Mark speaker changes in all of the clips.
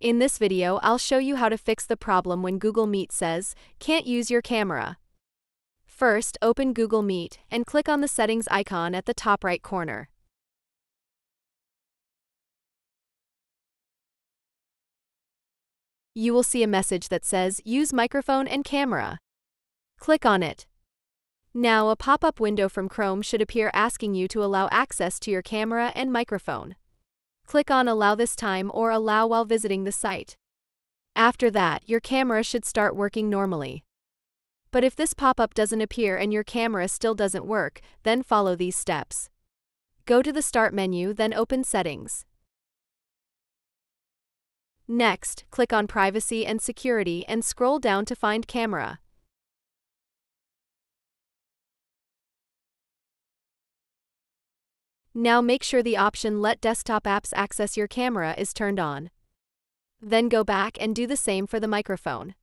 Speaker 1: In this video, I'll show you how to fix the problem when Google Meet says, can't use your camera. First, open Google Meet and click on the settings icon at the top right corner. You will see a message that says, use microphone and camera. Click on it. Now, a pop-up window from Chrome should appear asking you to allow access to your camera and microphone. Click on Allow this time or Allow while visiting the site. After that, your camera should start working normally. But if this pop-up doesn't appear and your camera still doesn't work, then follow these steps. Go to the Start menu, then open Settings. Next, click on Privacy and Security and scroll down to find Camera. Now make sure the option Let desktop apps access your camera is turned on. Then go back and do the same for the microphone.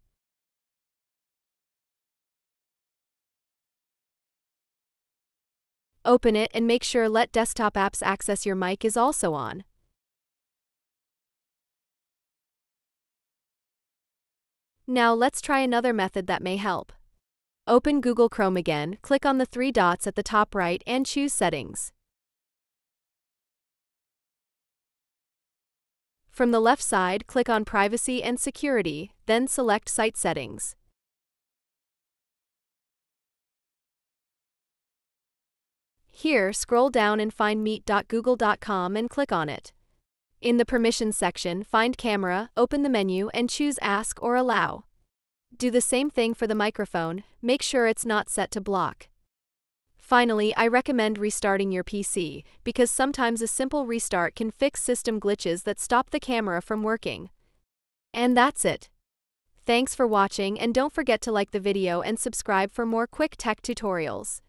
Speaker 1: Open it and make sure Let desktop apps access your mic is also on. Now let's try another method that may help. Open Google Chrome again, click on the three dots at the top right and choose Settings. From the left side, click on Privacy and Security, then select Site Settings. Here, scroll down and find meet.google.com and click on it. In the Permissions section, find Camera, open the menu, and choose Ask or Allow. Do the same thing for the microphone, make sure it's not set to block. Finally, I recommend restarting your PC, because sometimes a simple restart can fix system glitches that stop the camera from working. And that's it. Thanks for watching and don't forget to like the video and subscribe for more quick tech tutorials.